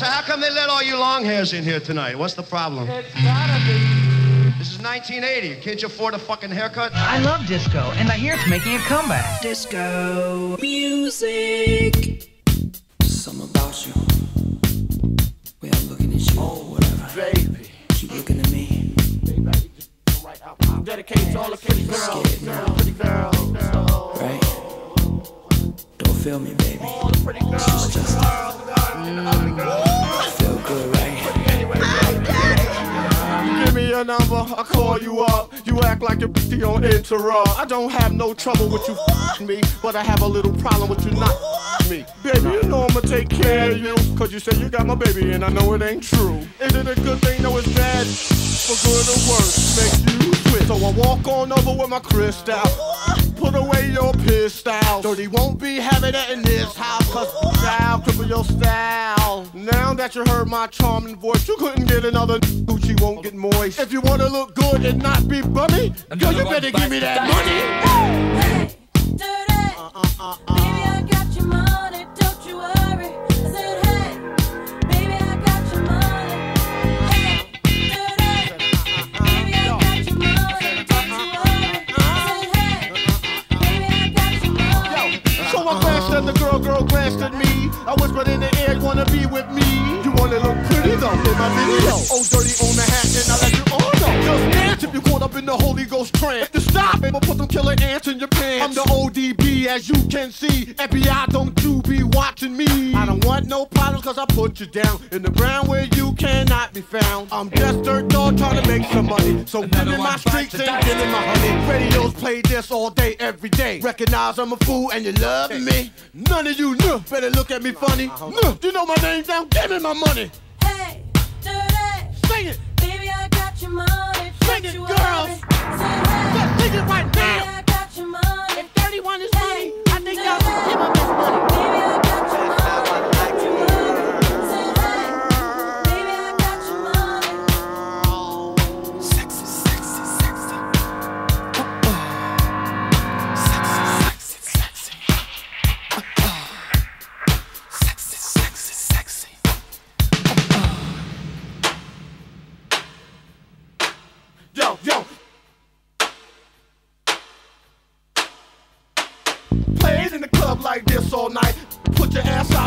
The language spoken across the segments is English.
So how come they let all you long hairs in here tonight? What's the problem? It's gotta be. This is 1980. Can't you afford a fucking haircut? I love disco, and I hear it's making a comeback. Disco music. Something about you. Way I'm looking at you. Oh, whatever. Baby. Keep looking at me. Baby. right I dedicate to all the pretty girls. Scared, Pretty girls. Right? Don't feel me, baby. All the pretty girls. Your number, I call you up. You act like you're busy on interrupt. I don't have no trouble with you me, but I have a little problem with you not me. Baby, you know I'ma take care of you, cause you say you got my baby and I know it ain't true. Is it a good thing? No, it's bad. For good or worse, make you twist. So I walk on over with my crystal. Put away your pistol. Dirty won't be having it in this house, cause style cripple your style. Now that you heard my charming voice, you couldn't get another Gucci won't get moist. If you wanna look good and not be bummy, girl, you better give me that money. Hey, I whispered in the air, wanna be with me? You wanna look pretty though in my video. Oh, dirty on the hat, and I up in the Holy Ghost trance. To stop it, but put them killer ants in your pants. I'm the ODB, as you can see. FBI, don't you be watching me. I don't want no problems, cause I put you down in the ground where you cannot be found. I'm just dirt dog trying to make some money. So get in my streets and get in my honey. Radios play this all day, every day. Recognize I'm a fool and you love me. None of you know. Better look at me funny. No, you know my name now. Give me my money.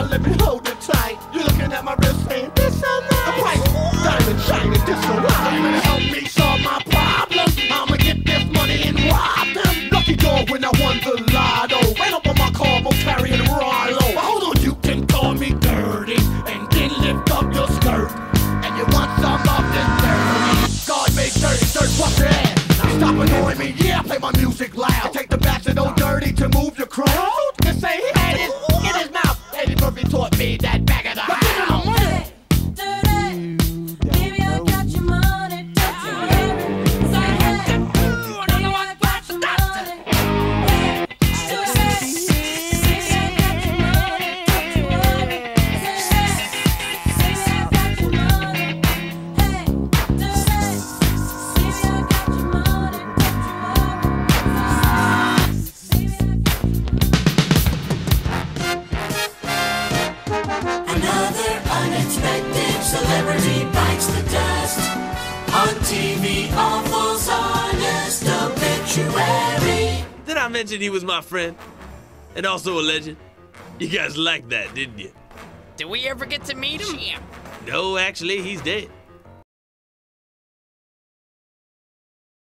Let me hold it tight. You're looking at my wrist saying, this so nice. The price, diamond shining, this so nice. Help me solve my problem? I'ma get this money and rob them. Lucky dog when I won the lotto. Ran up on my car, I'm carrying Rollo. But hold on, you can call me dirty and then lift up your skirt. And you want some of this dirty. God made dirty dirt, what's that? Stop annoying me, yeah, play my music loud. Taught me that unexpected celebrity bites the dust. On TV, awful's honest obituary. Did I mention he was my friend? And also a legend? You guys liked that, didn't you? Did we ever get to meet him? No, actually, he's dead.